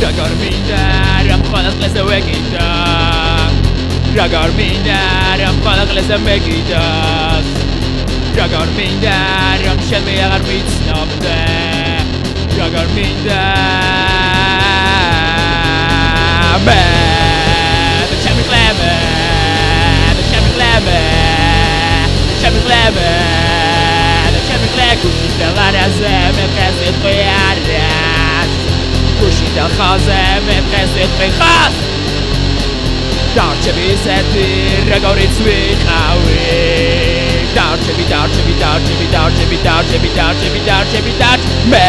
როგორ მინდა რა ფალაკლეზე ვეკიდა როგორ მინდა რა ფალაკლეზე მეკიდას როგორ მინდა რომ შენ მე აღარ მიცნობდე როგორ მინდა მე Chaze me chesed bechas Darce mi senti regori sui chawi Darce mi darce mi darce mi darce mi darce mi darce mi darce mi. Darce Me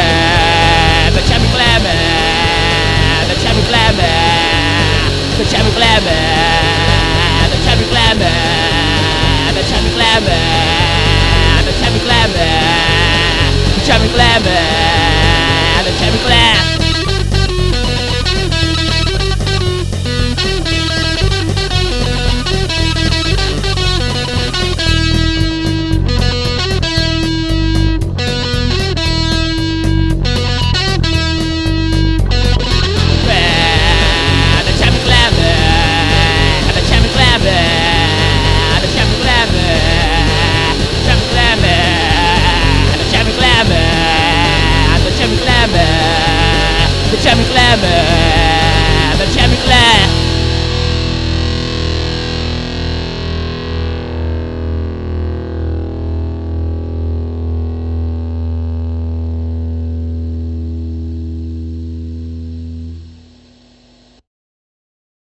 Becce mi gleme Becce mi gleme Becce mi gleme Becce mi gleme Becce mi Damn.